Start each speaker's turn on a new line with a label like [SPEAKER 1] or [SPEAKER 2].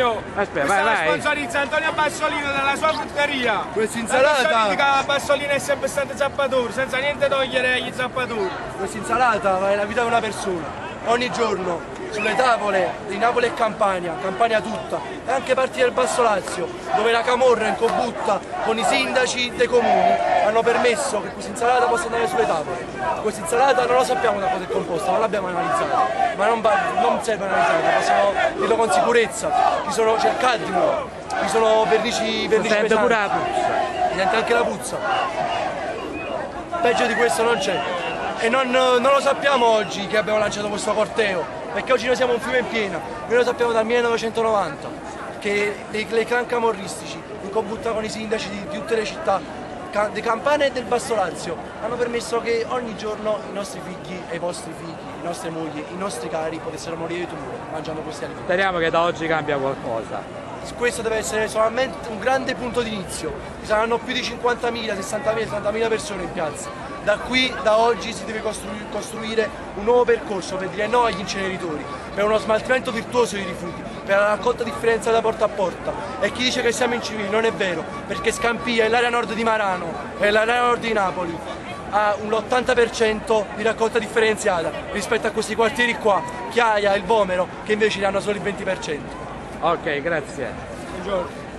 [SPEAKER 1] premio
[SPEAKER 2] Aspetta, vai,
[SPEAKER 1] la
[SPEAKER 2] vai.
[SPEAKER 1] sponsorizza Antonio Bassolino della sua frutteria.
[SPEAKER 3] Questa
[SPEAKER 1] La
[SPEAKER 3] insalata,
[SPEAKER 1] politica Bassolino è sempre stato zappatura, senza niente togliere agli zappatori.
[SPEAKER 3] questa insalata vale la vita di una persona. Ogni giorno sulle tavole di Napoli e Campania, Campania tutta, e anche parti del Basso Lazio, dove la Camorra in combutta con i sindaci dei comuni hanno permesso che questa insalata possa andare sulle tavole. Questa insalata non lo sappiamo da cosa è composta, non l'abbiamo analizzata, ma non, va- non serve analizzata, possiamo dirlo con sicurezza. Ci sono cadmio, ci sono vernici, vernici pesanti.
[SPEAKER 2] pure la puzza.
[SPEAKER 3] sente anche la puzza. Peggio di questo non c'è. E non, non lo sappiamo oggi che abbiamo lanciato questo corteo, perché oggi noi siamo un fiume in piena, noi lo sappiamo dal 1990, che le, le clan camorristici, in combutta con i sindaci di, di tutte le città, di Campania e del Basso Lazio, hanno permesso che ogni giorno i nostri figli e i vostri figli, le nostre mogli, i nostri cari potessero morire di tumore mangiando questi alimenti.
[SPEAKER 2] Speriamo che da oggi cambia qualcosa.
[SPEAKER 3] Questo deve essere solamente un grande punto di inizio. Ci saranno più di 50.000, 60.000, 70.000 persone in piazza. Da qui, da oggi, si deve costrui- costruire un nuovo percorso per dire no agli inceneritori, per uno smaltimento virtuoso dei rifiuti, per la raccolta differenziata da porta a porta. E chi dice che siamo incivili non è vero, perché Scampia e l'area nord di Marano e l'area nord di Napoli ha un 80% di raccolta differenziata rispetto a questi quartieri qua, Chiaia il Vomero, che invece ne hanno solo il 20%.
[SPEAKER 2] Ok, grazie.
[SPEAKER 1] Buongiorno.